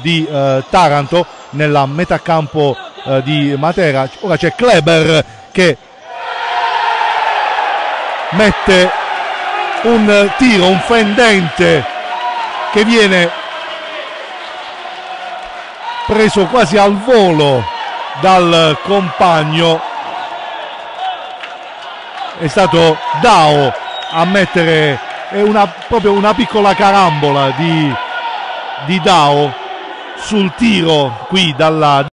di eh, Taranto nella metà campo eh, di Matera. Ora c'è Kleber che mette un tiro, un fendente che viene preso quasi al volo dal compagno. È stato Dao a mettere una, proprio una piccola carambola di, di Dao sul tiro qui dalla